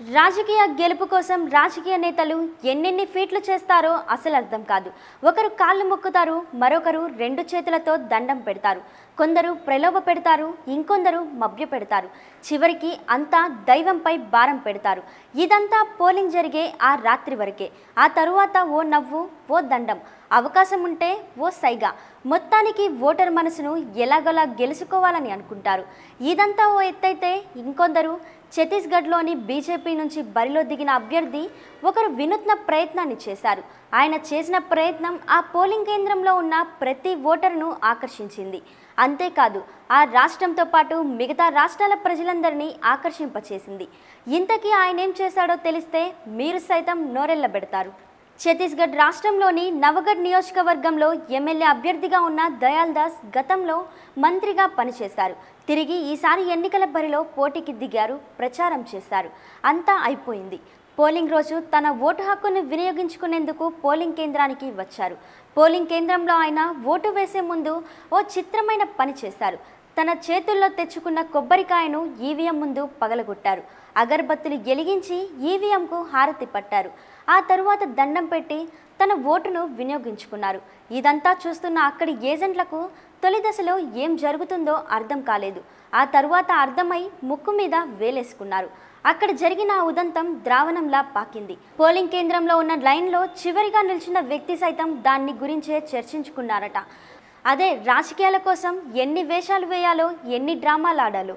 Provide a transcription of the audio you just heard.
రాజకీయ గెలుపు కోసం రాజకీయ నేతలు ఎన్నెన్ని ఫీట్లు చేస్తారో అసలు అర్థం కాదు. ఒకరు కాళ్ళు మొక్కుతారు మరొకరు రెండు చేతులతో దండం పెడతారు. కొందరు ప్రలోభ పెడతారు ఇంకొందరు మభ్య పెడతారు. చివరికి అంతా దైవంపై భారం పెడతారు. ఇదంతా పోలింగ్ జరిగే ఆ రాత్రి వరకే. ఆ తరువాత ఓ నవ్వు ఓ దండం అవకాశం ఉంటే ఓ సైగా. మొత్తానికి ఓటర్ మనసును ఎలాగోలా గెలుచుకోవాలని అనుకుంటారు. ఇదంతా ఓ ఎత్తైతే ఇంకొందరు ఛత్తీస్గఢ్లోని బీజేపీ నుంచి బరిలో దిగిన అభ్యర్థి ఒకరు వినూత్న ప్రయత్నాన్ని చేశారు. ఆయన చేసిన ప్రయత్నం ఆ పోలింగ్ కేంద్రంలో ఉన్న ప్రతి ఓటరును ఆకర్షించింది. అంతేకాదు ఆ రాష్ట్రంతో పాటు మిగతా రాష్ట్రాల ప్రజలందరినీ ఆకర్షింపచేసింది. ఇంతకీ ఆయన ఏం చేశాడో తెలిస్తే మీరు సైతం నోరెళ్ళబెడతారు. ఛత్తీస్గఢ్ రాష్ట్రంలోని నవగఢ్ నియోజకవర్గంలో ఎమ్మెల్యే అభ్యర్థిగా ఉన్న దయాల్ దాస్ గతంలో మంత్రిగా పనిచేశారు. తిరిగి ఈసారి ఎన్నికల బరిలో పోటీకి దిగారు ప్రచారం చేశారు. అంతా అయిపోయింది. పోలింగ్ రోజు తన ఓటు హక్కును వినియోగించుకునేందుకు పోలింగ్ కేంద్రానికి వచ్చారు. పోలింగ్ కేంద్రంలో ఆయన ఓటు వేసే ముందు ఓ చిత్రమైన పని చేశారు. తన చేతుల్లో తెచ్చుకున్న కొబ్బరికాయను ఈవీఎం ముందు పగలగొట్టారు. అగర్బత్తులు గెలిగించి ఈవీఎంకు హారతి పట్టారు. ఆ తరువాత దండం పెట్టి తన ఓటును వినియోగించుకున్నారు. ఇదంతా చూస్తున్న అక్కడి ఏజెంట్లకు తొలి దశలో ఏం జరుగుతుందో అర్థం కాలేదు. ఆ తరువాత అర్థమై ముక్కు మీద వేలేసుకున్నారు. అక్కడ జరిగిన ఉదంతం ద్రావణంలా పాకింది. పోలింగ్ కేంద్రంలో ఉన్న లైన్లో చివరిగా నిలిచిన వ్యక్తి సైతం దాన్ని గురించే చర్చించుకున్నారట. అదే రాజకీయాల కోసం ఎన్ని వేషాలు వేయాలో ఎన్ని డ్రామాలు ఆడాలో.